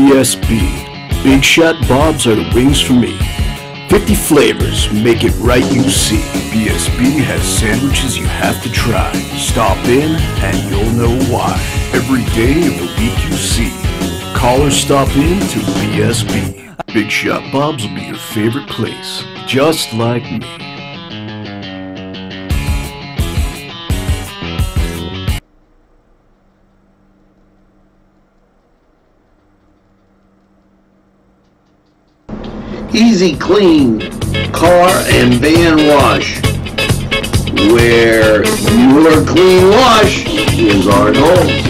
BSB. Big Shot Bobs are the wings for me. 50 flavors, make it right you see. BSB has sandwiches you have to try. Stop in and you'll know why. Every day of the week you see. Call or stop in to BSB. Big Shot Bobs will be your favorite place, just like me. Easy Clean Car and Van Wash, where your clean wash is our goal.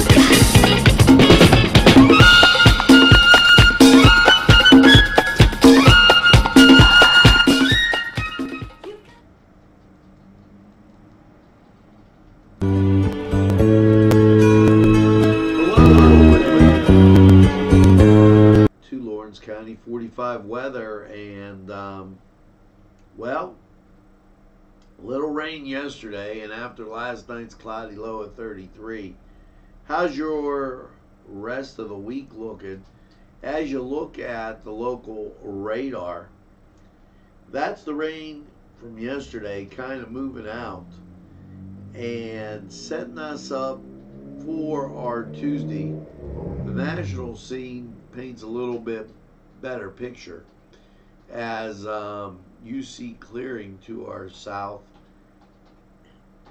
45 weather, and um, well, little rain yesterday, and after last night's cloudy low of 33. How's your rest of the week looking? As you look at the local radar, that's the rain from yesterday kind of moving out and setting us up for our Tuesday. The national scene paints a little bit better picture as um, you see clearing to our south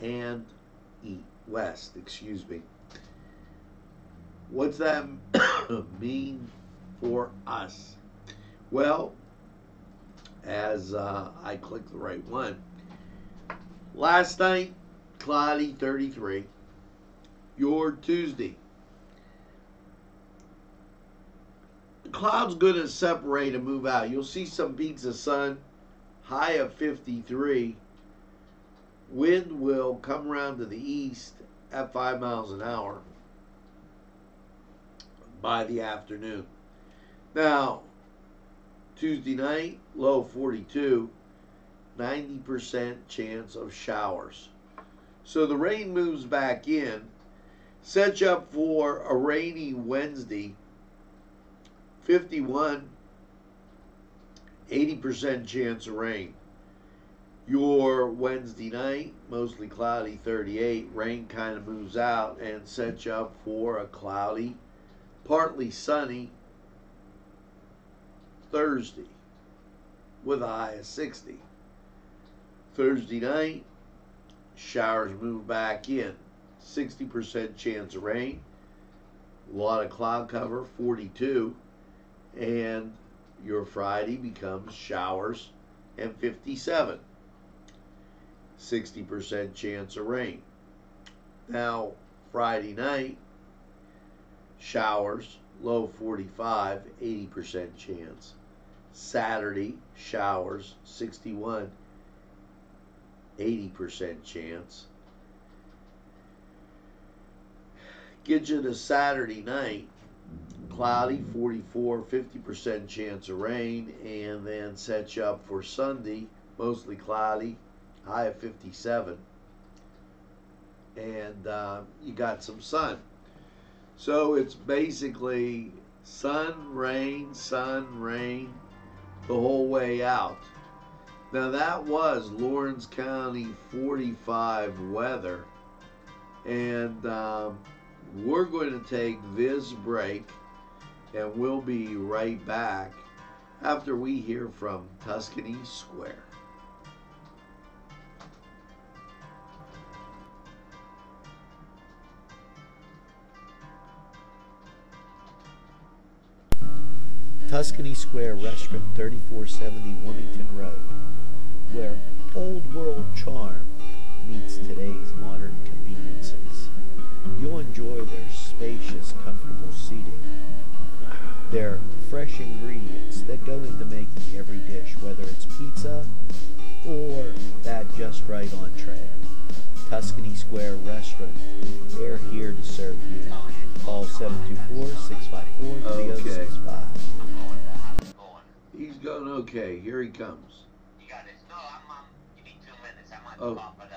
and east, west, excuse me. What's that mean for us? Well, as uh, I click the right one, last night, cloudy 33. Your Tuesday, the cloud's going to separate and move out. You'll see some beats of sun, high of 53. Wind will come around to the east at 5 miles an hour by the afternoon. Now, Tuesday night, low 42, 90% chance of showers. So the rain moves back in, sets you up for a rainy Wednesday 51, 80% chance of rain. Your Wednesday night, mostly cloudy, 38. Rain kind of moves out and sets you up for a cloudy, partly sunny Thursday with a high of 60. Thursday night, showers move back in. 60% chance of rain. A lot of cloud cover, 42 and your Friday becomes showers and 57. 60% chance of rain. Now, Friday night, showers, low 45, 80% chance. Saturday, showers, 61, 80% chance. Get you to Saturday night, cloudy 44 50% chance of rain and then set you up for sunday mostly cloudy high of 57 and uh, you got some sun. So it's basically sun rain sun rain the whole way out. Now that was lawrence county 45 weather and um, we're going to take this break and we'll be right back after we hear from Tuscany Square. Tuscany Square Restaurant, 3470 Wilmington Road, where old world charm meets today's modern enjoy their spacious, comfortable seating, their fresh ingredients that go into making every dish, whether it's pizza or that just right entree. Tuscany Square Restaurant, they're here to serve you. Call 724-654-3065. He's going okay. Here he comes. You got it. No, I'm, um, give me two minutes. I'm on Oh. top of the